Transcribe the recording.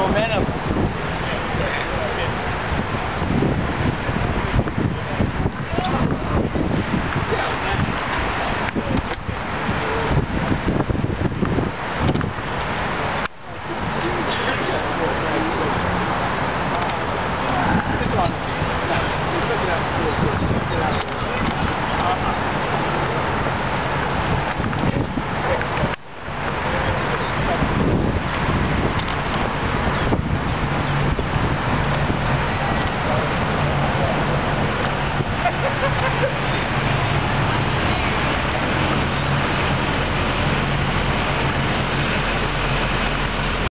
momentum.